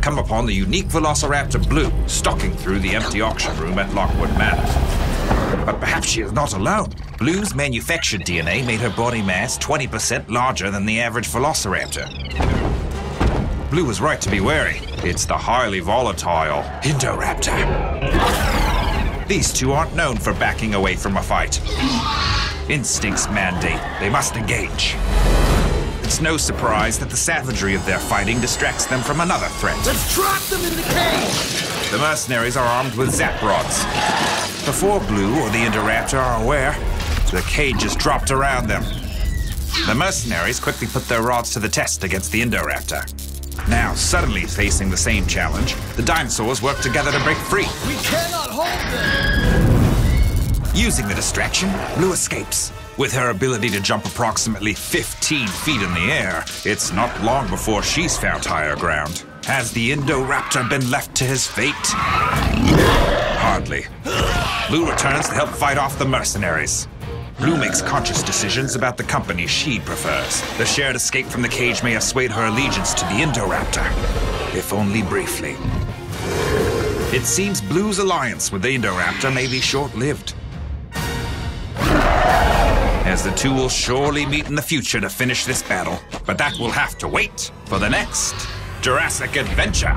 come upon the unique Velociraptor Blue stalking through the empty auction room at Lockwood Manor. But perhaps she is not alone. Blue's manufactured DNA made her body mass 20% larger than the average Velociraptor. Blue was right to be wary. It's the highly volatile Indoraptor. These two aren't known for backing away from a fight. Instincts mandate they must engage. It's no surprise that the savagery of their fighting distracts them from another threat. Let's trap them in the cage! The mercenaries are armed with zap rods. Before Blue or the Indoraptor are aware, the cage is dropped around them. The mercenaries quickly put their rods to the test against the Indoraptor. Now, suddenly facing the same challenge, the dinosaurs work together to break free. We cannot hold them! Using the distraction, Blue escapes. With her ability to jump approximately 15 feet in the air, it's not long before she's found higher ground. Has the Indoraptor been left to his fate? Hardly. Blue returns to help fight off the mercenaries. Blue makes conscious decisions about the company she prefers. The shared escape from the cage may assuade her allegiance to the Indoraptor, if only briefly. It seems Blue's alliance with the Indoraptor may be short lived. As the two will surely meet in the future to finish this battle, but that will have to wait for the next Jurassic Adventure.